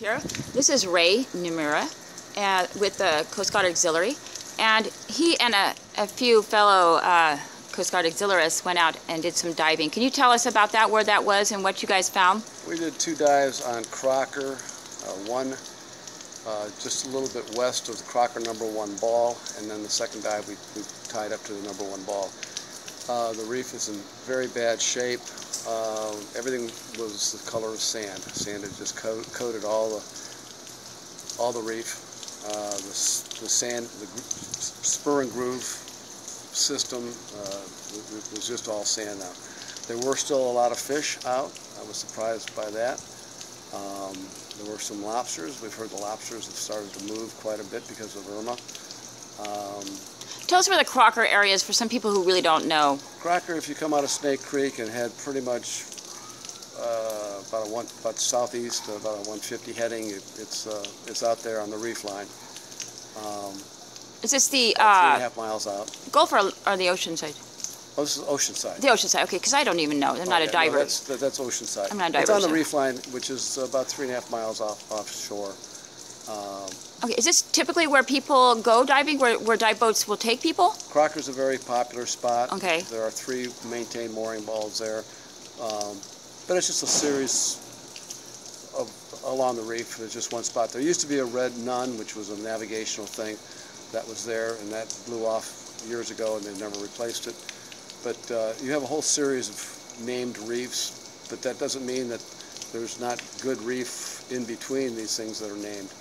Here, this is Ray Nemura uh, with the Coast Guard Auxiliary, and he and a, a few fellow uh, Coast Guard auxiliarists went out and did some diving. Can you tell us about that, where that was, and what you guys found? We did two dives on Crocker, uh, one uh, just a little bit west of the Crocker number one ball, and then the second dive we, we tied up to the number one ball. Uh, the reef is in very bad shape. Uh, everything was the color of sand. Sand had just co coated all the all the reef. Uh, the, the, sand, the spur and groove system uh, was just all sand now. There were still a lot of fish out. I was surprised by that. Um, there were some lobsters. We've heard the lobsters have started to move quite a bit because of Irma. Um, Tell us where the Crocker area is for some people who really don't know. Crocker, if you come out of Snake Creek and head pretty much uh, about a one, about southeast, about a 150 heading, it, it's uh, it's out there on the reef line. Um, is this the uh, three and a half miles out? Gulf or, or the ocean side? Oh, this is Oceanside. The Oceanside, okay, because I don't even know. I'm not a diver. No, that's, that, that's Oceanside. I'm not a diver. It's on the reef line, which is about three and a half miles off offshore. Um, okay, is this typically where people go diving, where, where dive boats will take people? Crocker's a very popular spot. Okay. There are three maintained mooring balls there. Um, but it's just a series of along the reef. There's just one spot. There used to be a red nun, which was a navigational thing that was there, and that blew off years ago, and they never replaced it. But uh, you have a whole series of named reefs, but that doesn't mean that there's not good reef in between these things that are named.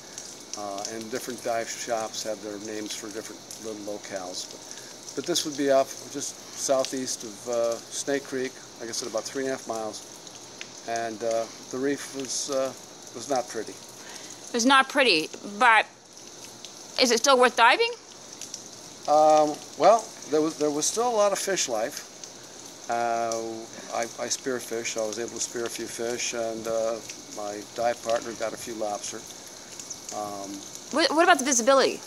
Uh, and different dive shops have their names for different little locales. But, but this would be off just southeast of uh, Snake Creek, like I said, about three and a half miles. And uh, the reef was, uh, was not pretty. It was not pretty, but is it still worth diving? Um, well, there was, there was still a lot of fish life. Uh, I, I spearfish, so I was able to spear a few fish, and uh, my dive partner got a few lobster. Um, what, what, about the visibility?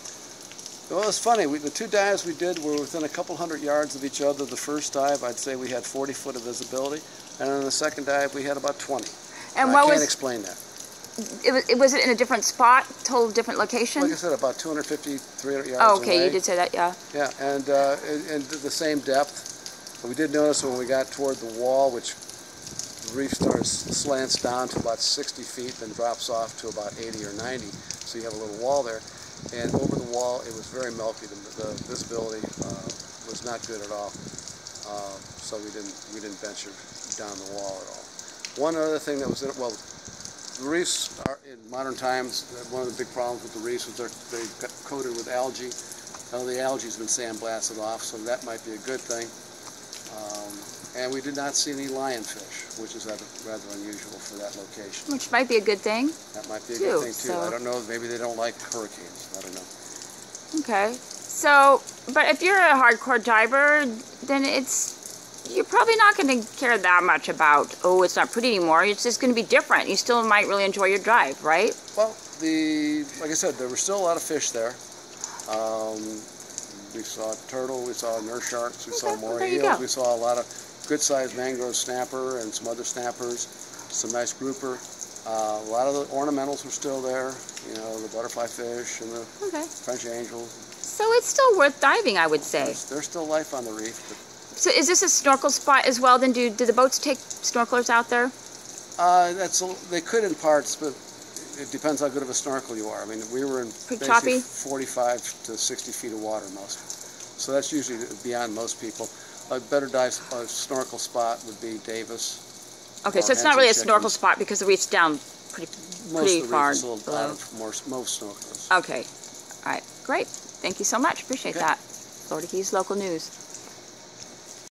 Well, it's funny. We, the two dives we did were within a couple hundred yards of each other. The first dive, I'd say we had 40 foot of visibility, and on the second dive, we had about 20. And I what can't was, explain that. It was, it was it in a different spot, total different location? Like I said, about 250, 300 yards Oh, okay, away. you did say that, yeah. Yeah, and, uh, and, and the same depth. We did notice when we got toward the wall, which reef starts slants down to about 60 feet, then drops off to about 80 or 90. So you have a little wall there. And over the wall, it was very milky. The, the visibility uh, was not good at all. Uh, so we didn't we didn't venture down the wall at all. One other thing that was in it, well, the reefs are in modern times. One of the big problems with the reefs is they're they coated with algae. Now the algae's been sandblasted off, so that might be a good thing. And we did not see any lionfish, which is rather, rather unusual for that location. Which might be a good thing. That might be a too, good thing too. So. I don't know. Maybe they don't like hurricanes. I don't know. Okay. So, but if you're a hardcore diver, then it's you're probably not going to care that much about oh it's not pretty anymore. It's just going to be different. You still might really enjoy your dive, right? Well, the like I said, there were still a lot of fish there. Um, we saw turtle, we saw nurse sharks, we okay, saw more eels, we saw a lot of good-sized mangrove snapper and some other snappers, some nice grouper. Uh, a lot of the ornamentals were still there, you know, the butterfly fish and the okay. French angels. So it's still worth diving, I would say. There's, there's still life on the reef. so is this a snorkel spot as well? Then do do the boats take snorkelers out there? Uh, that's a, they could in parts, but it depends how good of a snorkel you are. I mean, we were in Pretty basically choppy? 45 to 60 feet of water most. So that's usually beyond most people. A better dive a snorkel spot would be Davis. Okay, so it's not really a snorkel spot because the reef's down pretty Most pretty the far reef is a little below. out of more, most snorkelers. Okay, all right, great. Thank you so much. Appreciate Okay. that. Florida Keys Local News.